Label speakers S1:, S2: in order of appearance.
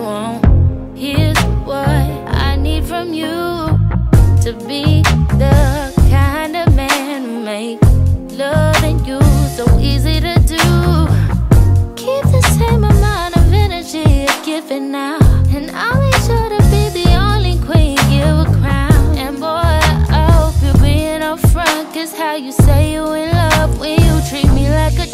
S1: want. Here's what I need from you to be the kind of man who makes loving you so easy to do. Keep the same amount of energy you're giving now, and I'll be sure to be the only queen give a crown. And boy, I hope you're being upfront, cause how you say you in love when you treat me like a